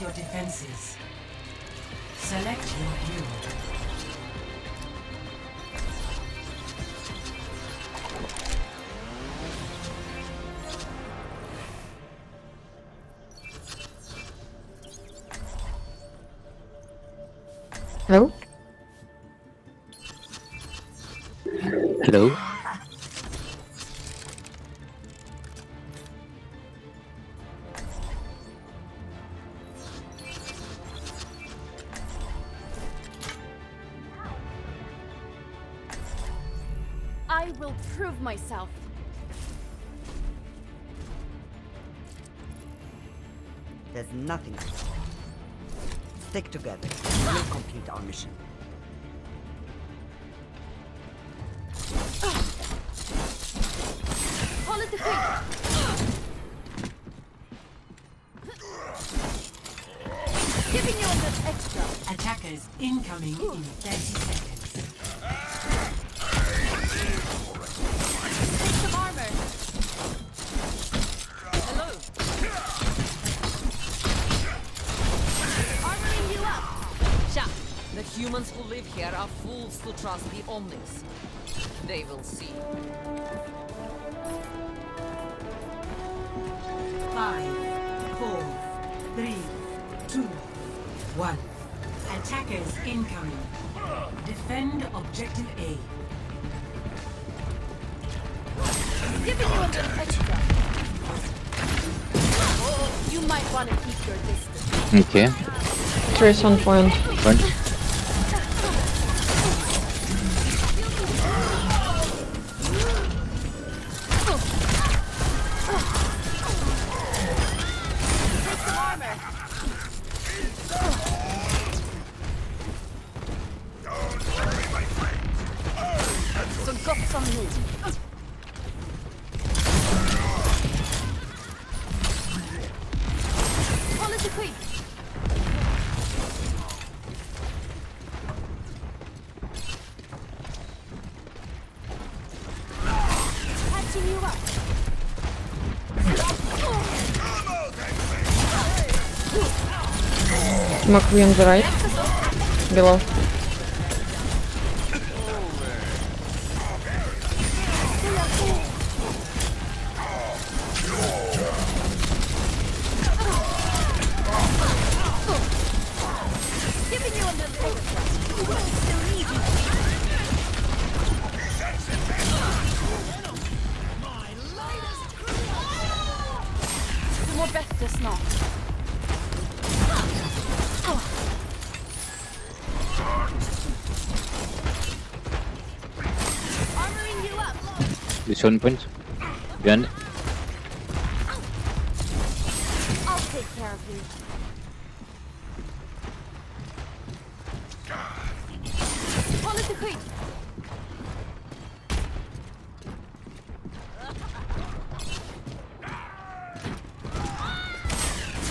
your defenses. Select your hero. Hello? Hello? Myself. There's nothing to do. Stick together. We'll complete our mission. Call it the quick. Giving you a bit extra. Attackers incoming in 30 seconds. The humans who live here are fools to trust the Omnis. They will see. Five, four, three, two, one. Attackers incoming. Defend objective A. Giving you a bit extra. You might want to keep your distance. Okay. Trace on point. Punch. Makui on the right. Below. This one punch. Behind. I'll take care of you. Ta lite skydd.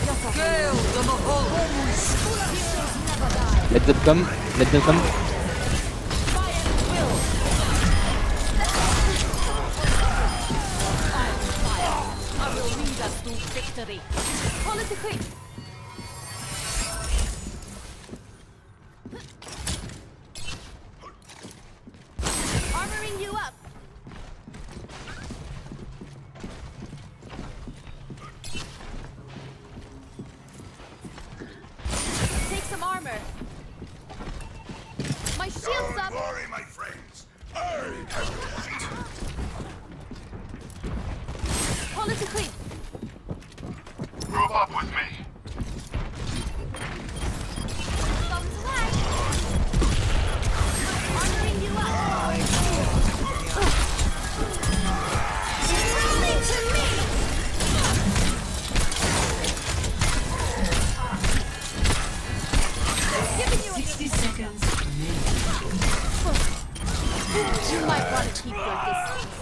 Jag tar Gale, the Mahol! Let them come. Let them come. Victory. Ta You might want to keep your distance.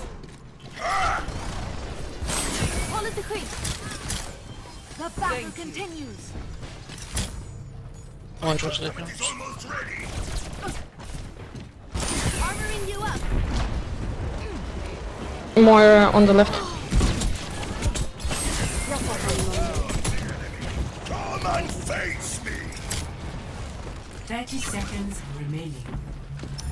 Call it the creep. The battle continues. He's almost ready. Armoring you up. More uh, on the left. Jag tar hand om dig. Come and face me. 30 seconds remaining.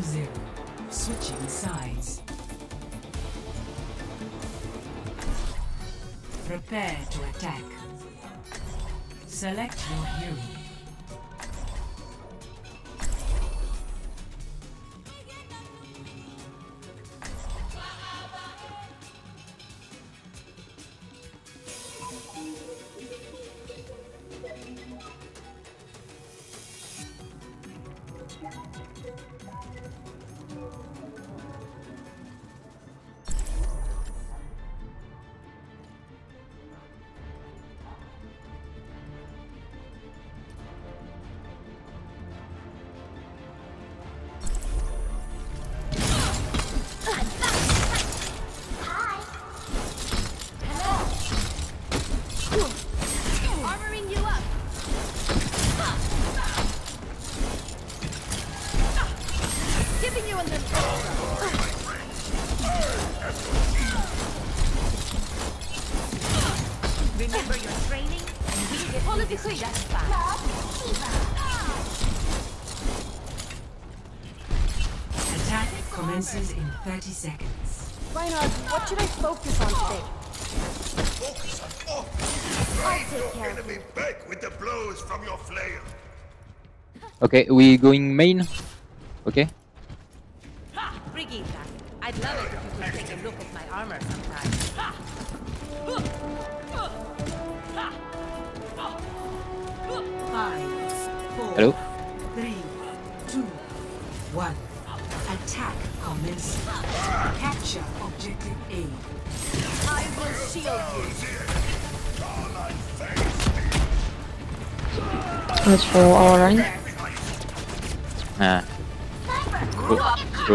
to zero. Switching sides. Prepare to attack. Select your hero. Remember your training, and we get Hold this just fine. Attack commences in 30 seconds. Reinhardt, what should I focus on today? Focus on off. I'll Drive your care of enemy back with the blows from your flail. Okay, we going main. Okay. Brigitte, I'd love it if you could take a look at my armor sometime. Five, four, Hello. three, two, one. Attack commences. Capture objective A. I will shield you. Come and face me. Let's follow our line. Ah. Go. Go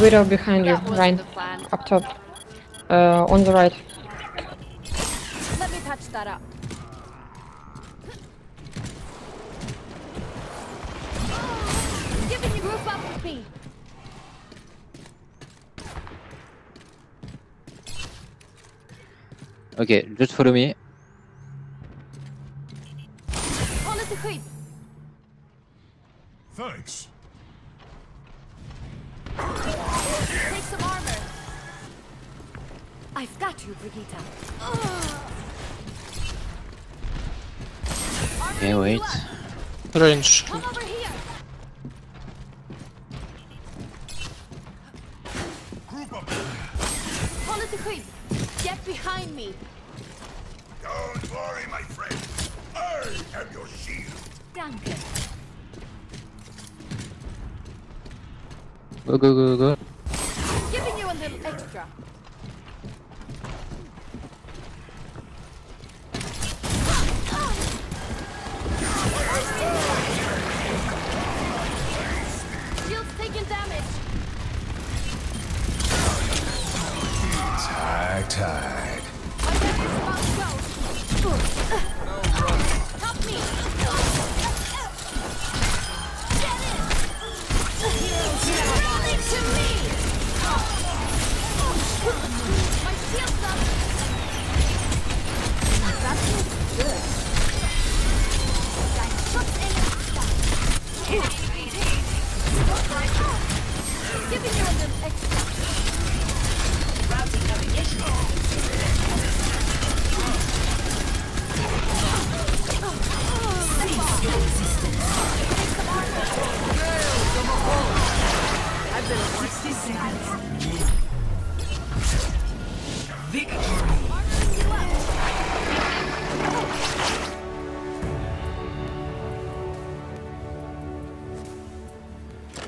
Widow behind you, That was Ryan. Up top. Uh, on the right. Let me patch that up. Giving you group up with me. Okay, just follow me. Skydd. Get behind me. Don't worry, my friend. I am your shield. Danke. Go, go, go, go. Tag, tag.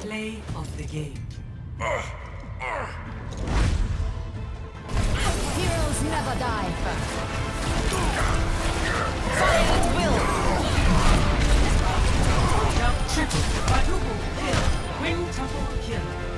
Play of the game. Heroes never die. Fire at will! Triple, quadruple kill, quintuple kill.